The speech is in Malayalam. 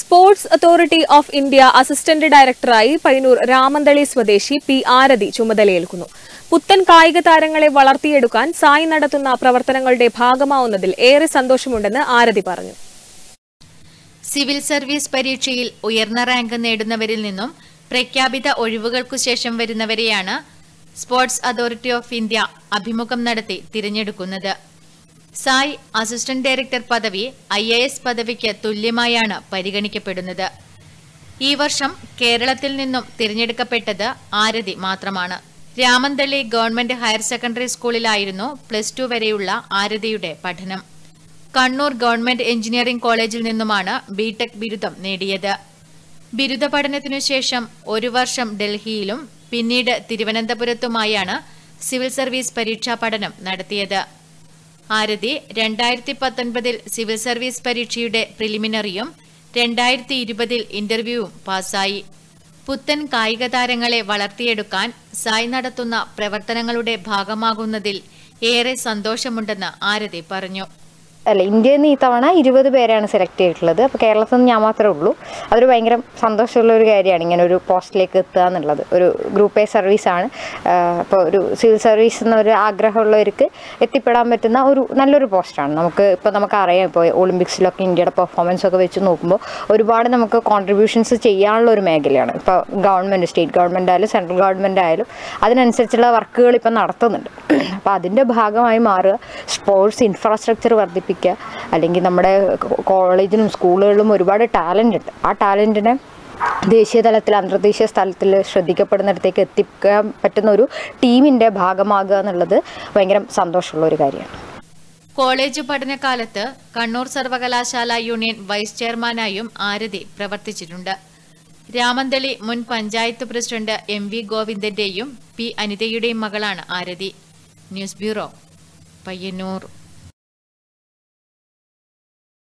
Sports authority of India assistant ഡയറക്ടറായി പയ്യന്നൂർ രാമന്തളി സ്വദേശി പി ആരതി ചുമതലയേൽക്കുന്നു. പുത്തൻ കായിക താരങ്ങളെ വളർത്തിയെടുക്കാൻ സായി നടത്തുന്ന പ്രവർത്തനങ്ങളുടെ ഭാഗമാവുന്നതിൽ ഏറെ സന്തോഷമുണ്ടെന്ന് ആരതി പറഞ്ഞു. സിവിൽ സർവീസ് പരീക്ഷയിൽ ഉയർന്ന റാങ്ക് നേടുന്നവരിൽ നിന്നും പ്രഖ്യാപിത ഒഴിവുകൾക്കു ശേഷം വരുന്നവരെയാണ് സ്പോർട്സ് അതോറിറ്റി ഓഫ് ഇന്ത്യ അഭിമുഖം നടത്തി തിരഞ്ഞെടുക്കുന്നത്. സായ് അസിസ്റ്റന്റ് ഡയറക്ടർ പദവി ഐ എ എസ് പദവിക്ക് തുല്യമായാണ് പരിഗണിക്കപ്പെടുന്നത്. ഈ വർഷം കേരളത്തിൽ നിന്നും തിരഞ്ഞെടുക്കപ്പെട്ടത് ആരതി മാത്രമാണ്. രാമന്തള്ളി ഗവൺമെന്റ് ഹയർ സെക്കൻഡറി സ്കൂളിലായിരുന്നു പ്ലസ് ടു വരെയുള്ള ആരതിയുടെ പഠനം. കണ്ണൂർ ഗവൺമെന്റ് എഞ്ചിനീയറിംഗ് കോളേജിൽ നിന്നുമാണ് ബിടെക് ബിരുദം നേടിയത്. ബിരുദ പഠനത്തിനു ശേഷം ഒരു വർഷം ഡൽഹിയിലും പിന്നീട് തിരുവനന്തപുരത്തുമായാണ് സിവിൽ സർവീസ് പരീക്ഷാ പഠനം നടത്തിയത്. ആരതി രണ്ടായിരത്തി പത്തൊൻപതിൽ സിവിൽ സർവീസ് പരീക്ഷയുടെ പ്രിലിമിനറിയും രണ്ടായിരത്തി ഇരുപതിൽ ഇന്റർവ്യൂവും പാസായി പുത്തൻ കായിക താരങ്ങളെ വളർത്തിയെടുക്കാൻ സായ് നടത്തുന്ന പ്രവർത്തനങ്ങളുടെ ഭാഗമാകുന്നതിൽ ഏറെ സന്തോഷമുണ്ടെന്ന് ആരതി പറഞ്ഞു. അല്ല ഇന്ത്യയിൽ നിന്ന് ഈ തവണ ഇരുപത് പേരാണ് സെലക്ട് ചെയ്തിട്ടുള്ളത്. അപ്പോൾ കേരളത്തിൽ നിന്ന് ഞാൻ മാത്രമേ ഉള്ളൂ. അതൊരു ഭയങ്കര സന്തോഷമുള്ള ഒരു കാര്യമാണ് ഇങ്ങനെ ഒരു പോസ്റ്റിലേക്ക് എത്തുക എന്നുള്ളത്. ഒരു ഗ്രൂപ്പ് എ സർവീസാണ് അപ്പോൾ ഒരു സിവിൽ സർവീസ് എന്നൊരു ആഗ്രഹമുള്ളവർക്ക് എത്തിപ്പെടാൻ പറ്റുന്ന ഒരു നല്ലൊരു പോസ്റ്റാണ് നമുക്ക് ഇപ്പോൾ നമുക്കറിയാം ഇപ്പോൾ ഒളിമ്പിക്സിലൊക്കെ ഇന്ത്യയുടെ പെർഫോമൻസ് ഒക്കെ വെച്ച് നോക്കുമ്പോൾ ഒരുപാട് നമുക്ക് കോൺട്രിബ്യൂഷൻസ് ചെയ്യാനുള്ള ഒരു മേഖലയാണ്. ഇപ്പോൾ ഗവൺമെന്റ് സ്റ്റേറ്റ് ഗവൺമെന്റ് ആയാലും സെൻട്രൽ ഗവൺമെന്റ് ആയാലും അതിനനുസരിച്ചുള്ള വർക്കുകൾ ഇപ്പം നടത്തുന്നുണ്ട്. അപ്പോൾ അതിന്റെ ഭാഗമായി മാറുക. സ്പോർട്സ് ഇൻഫ്രാസ്ട്രക്ചർ വർദ്ധിപ്പിക്കുക. അല്ലെങ്കിൽ നമ്മുടെ കോളേജിലും സ്കൂളുകളിലും ഒരുപാട് ടാലന്റ് ഉണ്ട്. ആ ടാലന്റിനെ ദേശീയ തലത്തിൽ അന്തർദേശീയ സ്ഥലത്തിൽ ശ്രദ്ധിക്കപ്പെടുന്നിടത്തേക്ക് എത്തിക്കാൻ പറ്റുന്ന ഒരു ടീമിന്റെ ഭാഗമാകുക എന്നുള്ളത് ഭയങ്കര സന്തോഷമുള്ള ഒരു കാര്യമാണ്. കോളേജ് പഠനകാലത്ത് കണ്ണൂർ സർവകലാശാല യൂണിയൻ വൈസ് ചെയർമാനായും ആരതി പ്രവർത്തിച്ചിട്ടുണ്ട്. രാമന്തളി മുൻ പഞ്ചായത്ത് പ്രസിഡന്റ് എം വി ഗോവിന്ദന്റെയും പി അനിതയുടെയും മകളാണ് ആരതി. News bureau Payyanur